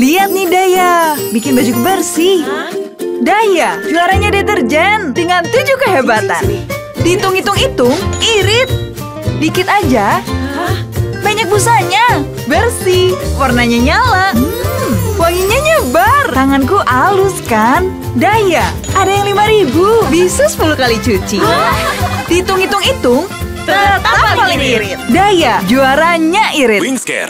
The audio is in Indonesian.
Lihat nih Daya, bikin baju bersih. Daya, juaranya deterjen dengan tujuh kehebatan. Dihitung-hitung-hitung, irit. Dikit aja. Banyak busanya, bersih, warnanya nyala. Hmm, wanginya nyebar, tanganku halus kan? Daya, ada yang lima ribu, bisa 10 kali cuci. Dihitung-hitung-hitung, tetap paling irit. Daya, juaranya irit. Wingscare